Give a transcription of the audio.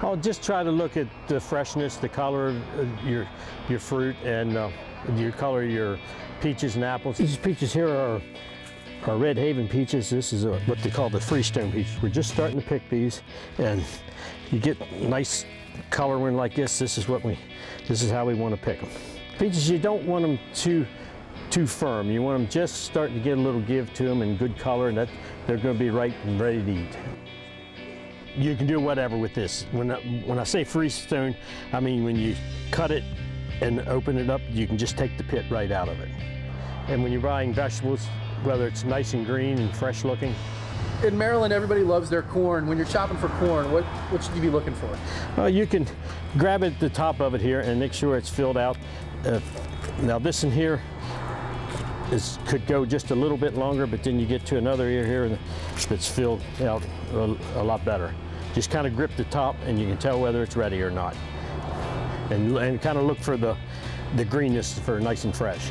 I'll just try to look at the freshness, the color of your, your fruit, and uh, your color of your peaches and apples. These peaches here are, are Red Haven peaches. This is a, what they call the Freestone peaches. We're just starting to pick these, and you get nice coloring like this. This is what we, this is how we want to pick them. Peaches, you don't want them too too firm. You want them just starting to get a little give to them and good color, and that they're going to be right and ready to eat. You can do whatever with this. When I, when I say freestone, I mean when you cut it and open it up, you can just take the pit right out of it. And when you're buying vegetables, whether it's nice and green and fresh looking, In Maryland, everybody loves their corn. When you're shopping for corn, what, what should you be looking for? Well, you can grab it at the top of it here and make sure it's filled out. Uh, now this in here is, could go just a little bit longer, but then you get to another ear here that's filled out a, a lot better. Just kind of grip the top and you can tell whether it's ready or not. And, and kind of look for the, the greenness for nice and fresh.